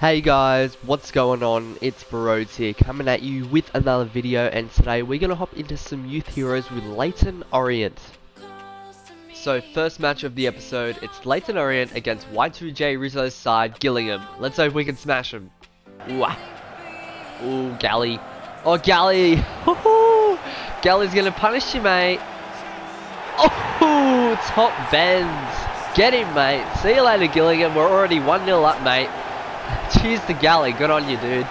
Hey guys, what's going on? It's Brodz here, coming at you with another video, and today we're gonna hop into some youth heroes with Leyton Orient. So, first match of the episode, it's Leyton Orient against Y2J Rizzo's side, Gillingham. Let's hope we can smash him. Ooh. Ooh Gally. Oh, Gally! Gally's gonna punish you, mate. Oh, top bends. Get him, mate. See you later, Gillingham. We're already 1-0 up, mate. Cheers the Galley, good on you, dude.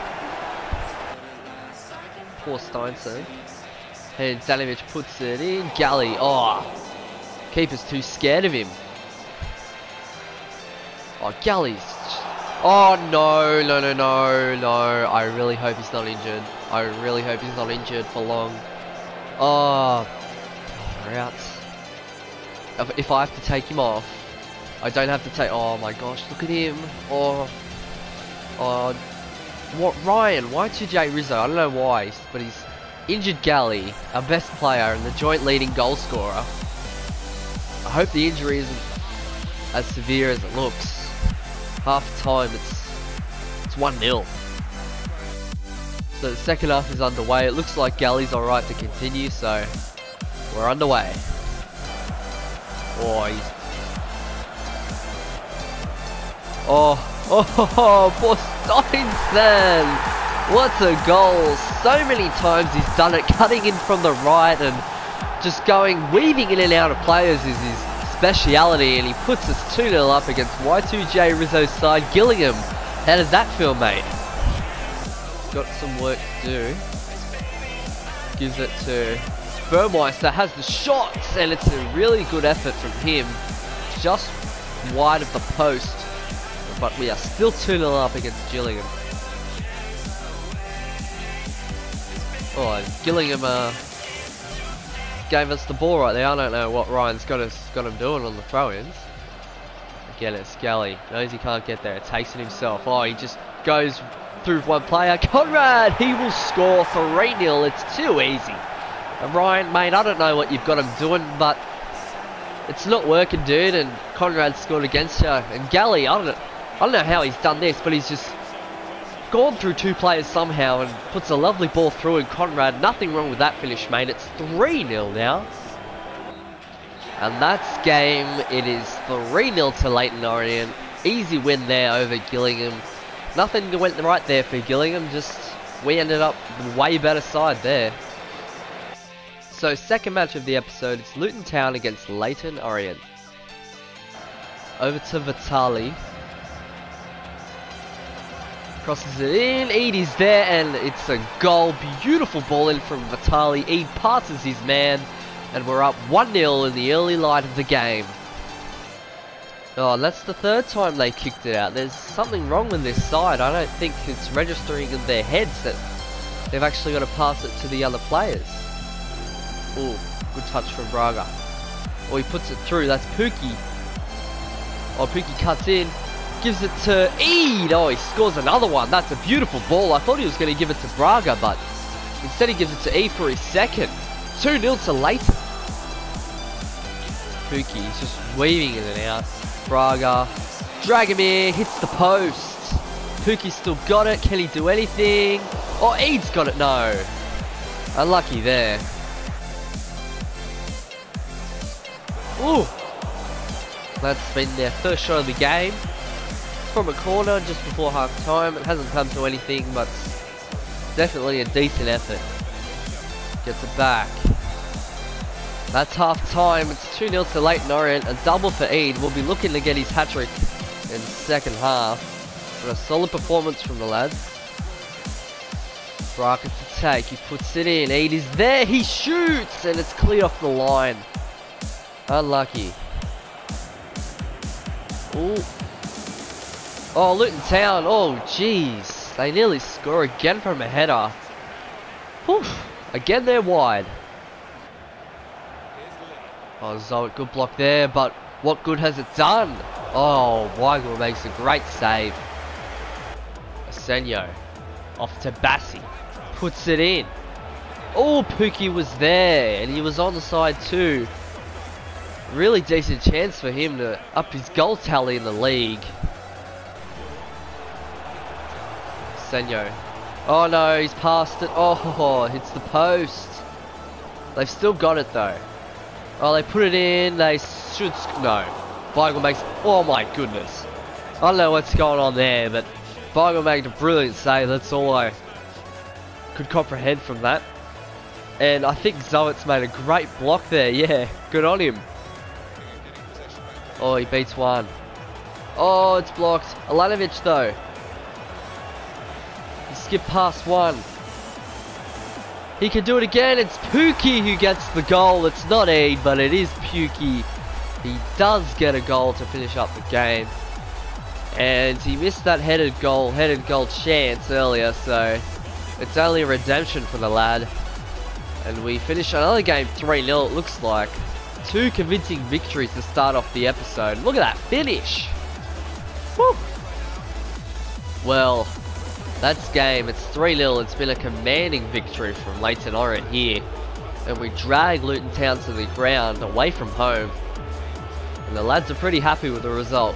Poor Steinson. And Danovich puts it in. Galley, oh. Keeper's too scared of him. Oh, Galley's... Oh, no, no, no, no, no. I really hope he's not injured. I really hope he's not injured for long. Oh. Routes. If, if I have to take him off, I don't have to take... Oh, my gosh, look at him. Oh. Oh, what Ryan? Y2J Rizzo? I don't know why, but he's injured Galley, our best player and the joint leading goal scorer. I hope the injury isn't as severe as it looks. Half time, it's it's one 0 So the second half is underway. It looks like Galley's alright to continue, so we're underway. Oh, he's Oh, Oh, poor Steinsen! What a goal! So many times he's done it, cutting in from the right and just going, weaving in and out of players is his speciality, and he puts us 2-0 up against Y2J Rizzo's side, Gillingham. How did that feel, mate? Got some work to do. Gives it to Burmeister, has the shots, and it's a really good effort from him. Just wide of the post but we are still 2-0 up against Gillingham. Oh, Gillingham uh, gave us the ball right there. I don't know what Ryan's got us got him doing on the throw-ins. Again, it's Scally. Knows he can't get there. Takes it himself. Oh, he just goes through one player. Conrad, he will score 3-0. It's too easy. And Ryan, mate, I don't know what you've got him doing, but it's not working, dude. And Conrad scored against you. And Gally, I don't know. I don't know how he's done this, but he's just gone through two players somehow and puts a lovely ball through in Conrad. Nothing wrong with that finish, mate. It's 3-0 now. And that's game. It is 3-0 to Leyton Orient. Easy win there over Gillingham. Nothing went right there for Gillingham. Just we ended up way better side there. So second match of the episode, it's Luton Town against Leyton Orient. Over to Vitali. Crosses it in, Edie's there, and it's a goal. Beautiful ball in from Vitali. He passes his man, and we're up 1-0 in the early light of the game. Oh, that's the third time they kicked it out. There's something wrong with this side. I don't think it's registering in their heads that they've actually got to pass it to the other players. Oh, good touch from Braga. Oh, he puts it through. That's Pukki. Oh, Pukki cuts in. Gives it to Ede. Oh, he scores another one. That's a beautiful ball. I thought he was going to give it to Braga, but instead he gives it to Ede for his second. 2-0 to Leyton. Pukki, he's just weaving in and out. Braga. Dragomir hits the post. Pukki's still got it. Can he do anything? Oh, Ede's got it. No. Unlucky there. Ooh. That's been their first shot of the game from a corner just before half time. It hasn't come to anything, but definitely a decent effort. Gets it back. That's half time. It's 2 0 to Leyton Orient. A double for Ede. We'll be looking to get his hat trick in second half. But a solid performance from the lads. Bracken to take. He puts it in. Ede is there. He shoots. And it's clear off the line. Unlucky. Ooh. Oh, Luton Town. Oh, jeez. They nearly score again from a header. Oof. Again, they're wide. Oh, Zoet, good block there, but what good has it done? Oh, Weigl makes a great save. Asensio. Off to Bassi. Puts it in. Oh, Pukki was there, and he was on the side too. Really decent chance for him to up his goal tally in the league. Senyo. Oh no, he's passed it. Oh, hits the post. They've still got it though. Oh, they put it in. They should. No. Weigl makes. Oh my goodness. I don't know what's going on there, but Weigl made a brilliant save. That's all I could comprehend from that. And I think Zoet's made a great block there. Yeah, good on him. Oh, he beats one. Oh, it's blocked. Alanovic though. Skipped past one. He can do it again. It's Pukki who gets the goal. It's not Aid, but it is Pukki. He does get a goal to finish up the game. And he missed that headed goal, headed goal chance earlier, so it's only a redemption for the lad. And we finish another game 3-0 it looks like. Two convincing victories to start off the episode. Look at that finish! Woo! Well, that's game. It's 3-0. It's been a commanding victory from Leyton Orient here. And we drag Luton Town to the ground away from home. And the lads are pretty happy with the result.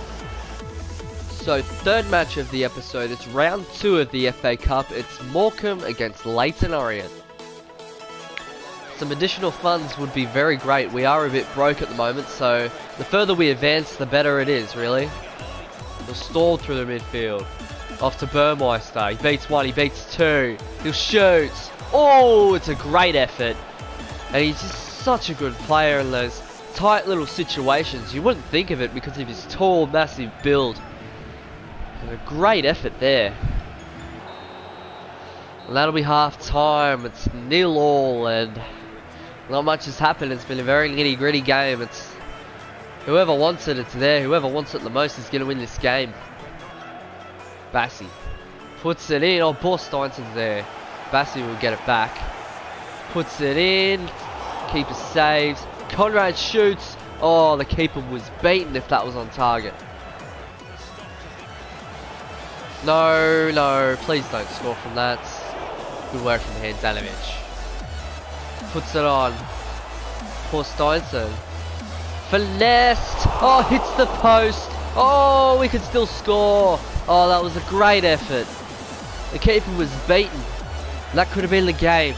So third match of the episode, it's round two of the FA Cup. It's Morecambe against Leyton Orient. Some additional funds would be very great. We are a bit broke at the moment, so the further we advance, the better it is, really. We're stalled through the midfield. Off to Burmeister. He beats one, he beats two. He'll shoot. Oh, it's a great effort. And he's just such a good player in those tight little situations. You wouldn't think of it because of his tall, massive build. And a great effort there. And that'll be half time. It's nil all and not much has happened. It's been a very nitty gritty game. It's whoever wants it, it's there. Whoever wants it the most is going to win this game. Bassey puts it in. Oh, poor Steinson's there. Bassey will get it back. Puts it in. Keeper saves. Conrad shoots. Oh, the keeper was beaten if that was on target. No, no, please don't score from that. Good work from here, Handanovic. Puts it on. Poor Steinson. Finessed. Oh, hits the post. Oh, we could still score. Oh, that was a great effort. The keeper was beaten. That could have been the game.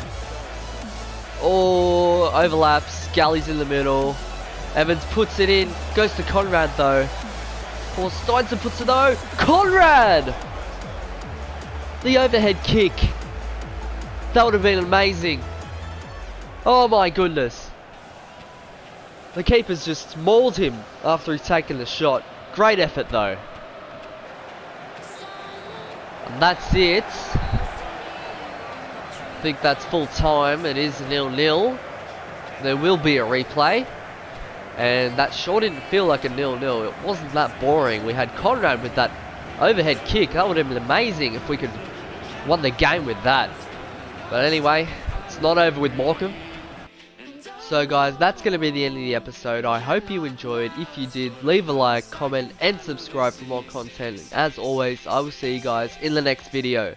Oh, overlaps. Galley's in the middle. Evans puts it in. Goes to Conrad though. Poor Steinson puts it though. Conrad! The overhead kick. That would have been amazing. Oh my goodness. The keeper's just mauled him after he's taken the shot. Great effort though. And that's it. I think that's full time. It is nil-nil. There will be a replay. And that sure didn't feel like a nil-nil. It wasn't that boring. We had Conrad with that overhead kick. That would have been amazing if we could won the game with that. But anyway, it's not over with Morecambe. So guys, that's going to be the end of the episode. I hope you enjoyed. If you did, leave a like, comment, and subscribe for more content. As always, I will see you guys in the next video.